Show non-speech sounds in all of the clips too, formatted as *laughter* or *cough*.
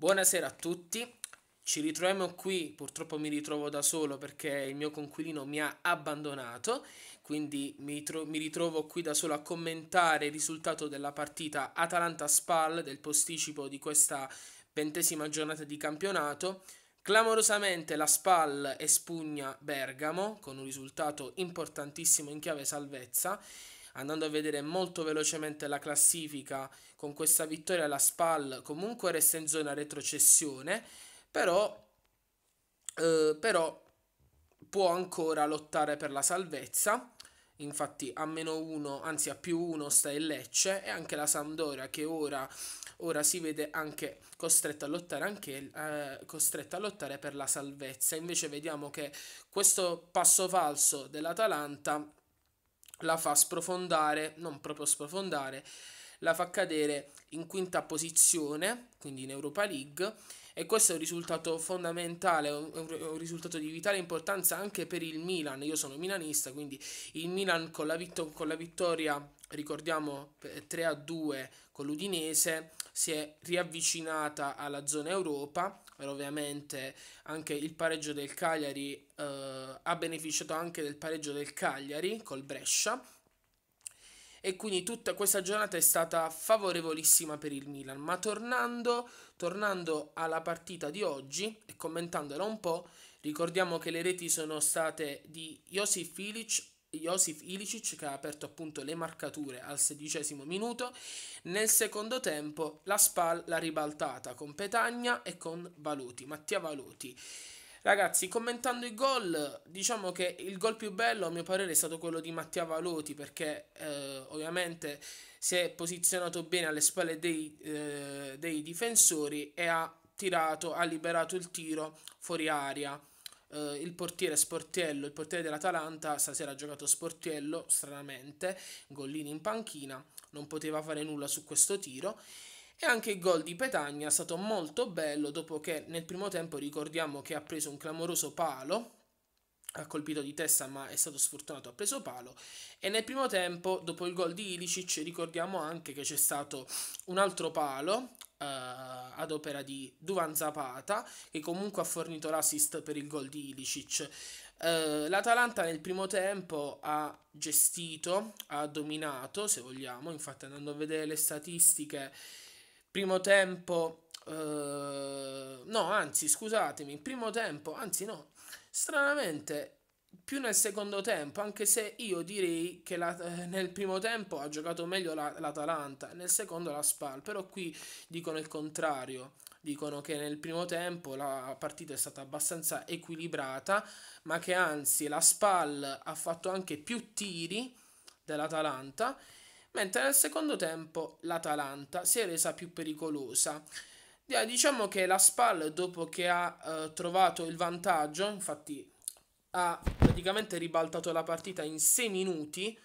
Buonasera a tutti, ci ritroviamo qui, purtroppo mi ritrovo da solo perché il mio conquilino mi ha abbandonato, quindi mi, tro- mi ritrovo qui da solo a commentare il risultato della partita Atalanta-Spal del posticipo di questa ventesima giornata di campionato. Clamorosamente la Spal espugna Bergamo con un risultato importantissimo in chiave salvezza andando a vedere molto velocemente la classifica, con questa vittoria la SPAL comunque resta in zona retrocessione, però, eh, però può ancora lottare per la salvezza. Infatti a meno 1, anzi a più 1 sta il Lecce e anche la Sampdoria che ora, ora si vede anche costretta a lottare anche eh, costretta a lottare per la salvezza. Invece vediamo che questo passo falso dell'Atalanta la fa sprofondare, non proprio sprofondare, la fa cadere in quinta posizione, quindi in Europa League, e questo è un risultato fondamentale, un, risultato di vitale importanza anche per il Milan. Io sono milanista, quindi il Milan con la, vitto- con la vittoria, ricordiamo 3 a 2 con l'Udinese, si è riavvicinata alla zona Europa ovviamente anche il pareggio del Cagliari eh, ha beneficiato anche del pareggio del Cagliari col Brescia. E quindi tutta questa giornata è stata favorevolissima per il Milan. Ma tornando, tornando alla partita di oggi e commentandola un po' ricordiamo che le reti sono state di Josif Ilic Josif Ilicic che ha aperto appunto le marcature al sedicesimo minuto. Nel secondo tempo la Spal l'ha ribaltata con Petagna e con Valuti, Mattia Valuti. Ragazzi, commentando i gol, diciamo che il gol più bello a mio parere è stato quello di Mattia Valuti perché eh, ovviamente si è posizionato bene alle spalle dei, eh, dei difensori e ha tirato, ha liberato il tiro fuori aria Uh, il portiere Sportiello, il portiere dell'Atalanta, stasera ha giocato Sportiello, stranamente, Gollini in panchina, non poteva fare nulla su questo tiro. E anche il gol di Petagna è stato molto bello dopo che nel primo tempo ricordiamo che ha preso un clamoroso palo, ha colpito di testa ma è stato sfortunato, ha preso palo e nel primo tempo dopo il gol di Ilicic ricordiamo anche che c'è stato un altro palo uh, ad opera di Duvan Zapata, che comunque ha fornito l'assist per il gol di Ilicic. Uh, L'Atalanta nel primo tempo ha gestito, ha dominato, se vogliamo, infatti andando a vedere le statistiche, primo tempo, uh, no, anzi, scusatemi, primo tempo, anzi no, stranamente più nel secondo tempo, anche se io direi che la, eh, nel primo tempo ha giocato meglio la, l'Atalanta, nel secondo la Spal, però qui dicono il contrario, dicono che nel primo tempo la partita è stata abbastanza equilibrata, ma che anzi la Spal ha fatto anche più tiri dell'Atalanta, mentre nel secondo tempo l'Atalanta si è resa più pericolosa. Diciamo che la Spal dopo che ha eh, trovato il vantaggio, infatti ha praticamente ribaltato la partita in 6 minuti.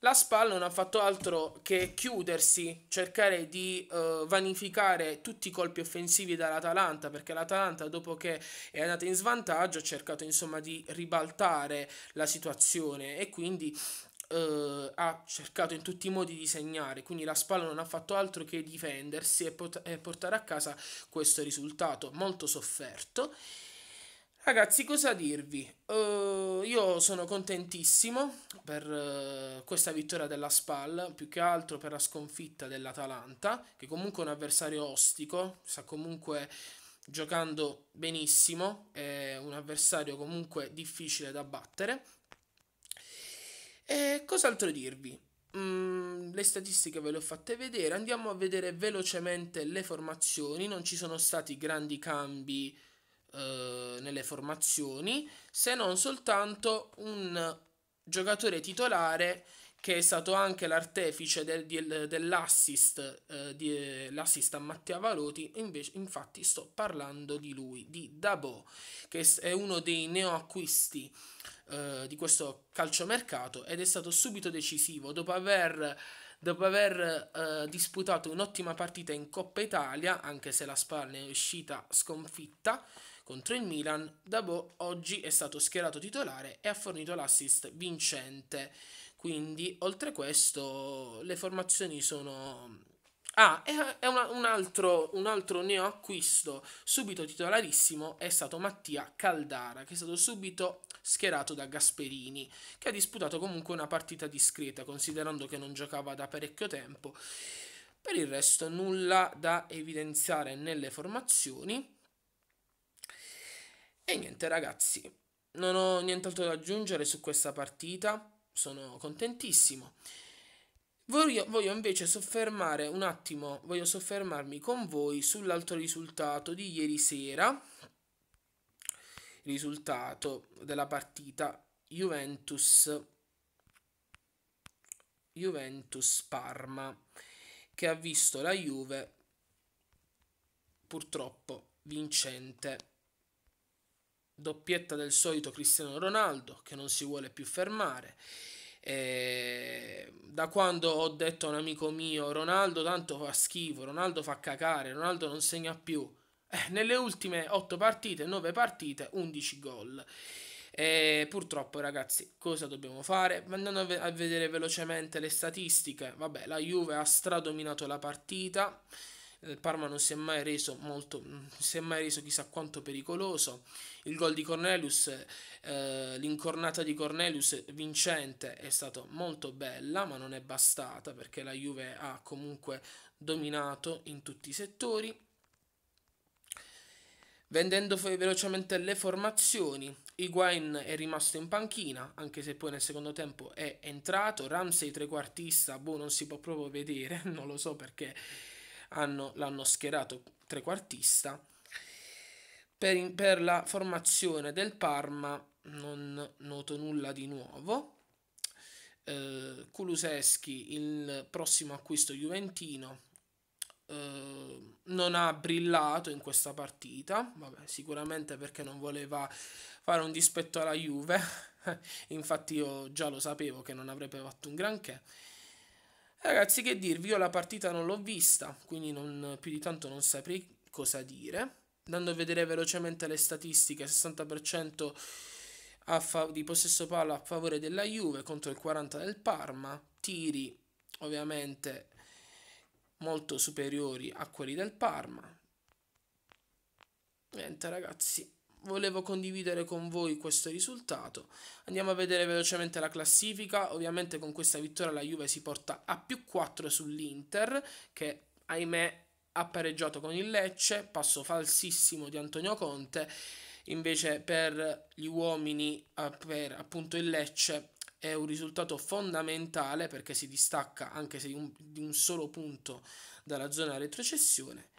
La SPAL non ha fatto altro che chiudersi, cercare di uh, vanificare tutti i colpi offensivi dall'Atalanta, perché l'Atalanta dopo che è andata in svantaggio ha cercato insomma di ribaltare la situazione e quindi uh, ha cercato in tutti i modi di segnare, quindi la SPAL non ha fatto altro che difendersi e, pot- e portare a casa questo risultato molto sofferto. Ragazzi, cosa dirvi? Uh, io sono contentissimo per uh, questa vittoria della SPAL, più che altro per la sconfitta dell'Atalanta, che comunque è un avversario ostico, sta comunque giocando benissimo, è un avversario comunque difficile da battere. E cos'altro dirvi? Mm, le statistiche ve le ho fatte vedere, andiamo a vedere velocemente le formazioni, non ci sono stati grandi cambi eh, nelle formazioni, se non soltanto un giocatore titolare che è stato anche l'artefice del, del, dell'assist, eh, di, l'assist a Mattia Valoti, invece, infatti sto parlando di lui, di Dabo, che è uno dei neoacquisti eh, di questo calciomercato ed è stato subito decisivo dopo aver dopo aver eh, disputato un'ottima partita in Coppa Italia, anche se la Spal è uscita sconfitta, contro il Milan, Dabo oggi è stato schierato titolare e ha fornito l'assist vincente. Quindi, oltre a questo, le formazioni sono Ah, e una, un, altro, un altro neoacquisto subito titolarissimo è stato Mattia Caldara, che è stato subito schierato da Gasperini, che ha disputato comunque una partita discreta, considerando che non giocava da parecchio tempo. Per il resto nulla da evidenziare nelle formazioni. E niente ragazzi, non ho nient'altro da aggiungere su questa partita, sono contentissimo. Voglio, voglio, invece soffermare un attimo, voglio soffermarmi con voi sull'altro risultato di ieri sera, risultato della partita Juventus Juventus Parma che ha visto la Juve purtroppo vincente. Doppietta del solito Cristiano Ronaldo che non si vuole più fermare eh, da quando ho detto a un amico mio Ronaldo tanto fa schifo, Ronaldo fa cacare, Ronaldo non segna più. Eh, nelle ultime 8 partite, 9 partite, 11 gol. E purtroppo, ragazzi, cosa dobbiamo fare? Andando a vedere velocemente le statistiche, vabbè, la Juve ha stradominato la partita il Parma non si è mai reso molto, si è mai reso chissà quanto pericoloso. Il gol di Cornelius, eh, l'incornata di Cornelius vincente è stata molto bella, ma non è bastata perché la Juve ha comunque dominato in tutti i settori. Vendendo velocemente le formazioni, Higuain è rimasto in panchina, anche se poi nel secondo tempo è entrato. Ramsey trequartista, boh, non si può proprio vedere, *laughs* non lo so perché hanno, l'hanno schierato trequartista. Per, per la formazione del Parma non noto nulla di nuovo. Eh, Kuluseschi, il prossimo acquisto juventino, eh, non ha brillato in questa partita, Vabbè, sicuramente perché non voleva fare un dispetto alla Juve, *laughs* infatti io già lo sapevo che non avrebbe fatto un granché. Ragazzi, che dirvi, io la partita non l'ho vista, quindi non, più di tanto non saprei cosa dire. Andando a vedere velocemente le statistiche, 60% fa- di possesso palla a favore della Juve contro il 40% del Parma, tiri ovviamente molto superiori a quelli del Parma. Niente ragazzi, volevo condividere con voi questo risultato. Andiamo a vedere velocemente la classifica. Ovviamente con questa vittoria la Juve si porta a più 4 sull'Inter che ahimè ha pareggiato con il Lecce, passo falsissimo di Antonio Conte. Invece per gli uomini, per appunto il Lecce, è un risultato fondamentale perché si distacca anche se di un, di un solo punto dalla zona retrocessione.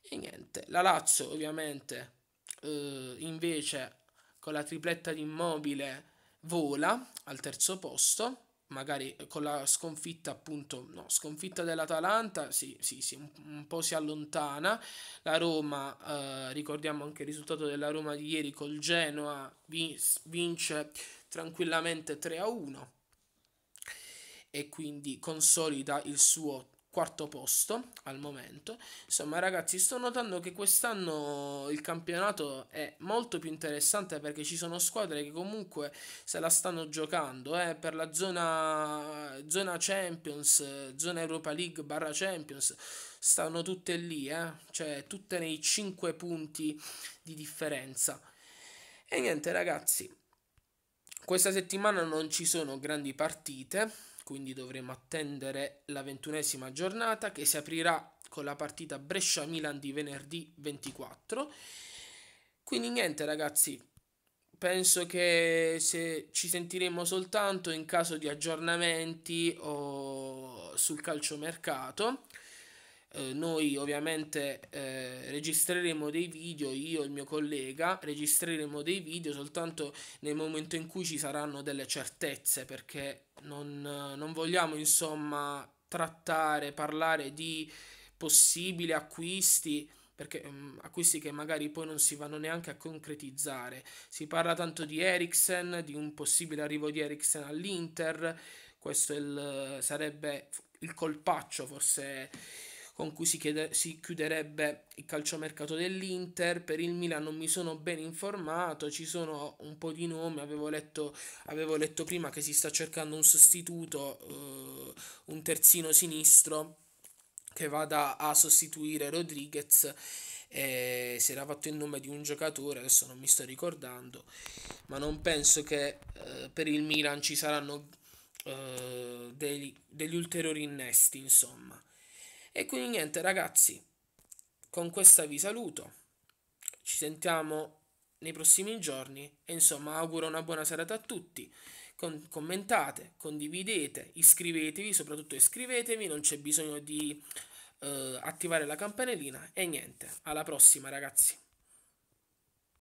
E niente, la Lazio ovviamente eh, invece con la tripletta di immobile vola al terzo posto magari con la sconfitta appunto no sconfitta dell'Atalanta sì sì sì un, un po' si allontana. La Roma eh, ricordiamo anche il risultato della Roma di ieri col Genoa vince tranquillamente 3 a 1 e quindi consolida il suo quarto posto al momento. Insomma, ragazzi, sto notando che quest'anno il campionato è molto più interessante perché ci sono squadre che comunque se la stanno giocando eh, per la zona, zona Champions, zona Europa League barra Champions. Stanno tutte lì, eh? cioè tutte nei 5 punti di differenza. E niente, ragazzi, questa settimana non ci sono grandi partite quindi dovremo attendere la ventunesima giornata che si aprirà con la partita Brescia-Milan di venerdì 24. Quindi niente ragazzi, penso che se ci sentiremo soltanto in caso di aggiornamenti o sul calciomercato. Eh, noi ovviamente eh, registreremo dei video, io e il mio collega registreremo dei video soltanto nel momento in cui ci saranno delle certezze perché non, non vogliamo insomma trattare, parlare di possibili acquisti perché um, acquisti che magari poi non si vanno neanche a concretizzare. Si parla tanto di Eriksen, di un possibile arrivo di Eriksen all'Inter, questo il, sarebbe il colpaccio forse con cui si, chiede, si chiuderebbe il calciomercato dell'Inter. Per il Milan non mi sono ben informato, ci sono un po' di nomi, avevo letto, avevo letto prima che si sta cercando un sostituto, uh, un terzino sinistro che vada a sostituire Rodriguez eh, si era fatto il nome di un giocatore, adesso non mi sto ricordando, ma non penso che eh, per il Milan ci saranno eh, degli, degli ulteriori innesti, insomma. E quindi niente ragazzi, con questa vi saluto, ci sentiamo nei prossimi giorni e insomma auguro una buona serata a tutti. Con, commentate, condividete, iscrivetevi, soprattutto iscrivetevi, non c'è bisogno di eh, attivare la campanellina e niente, alla prossima ragazzi.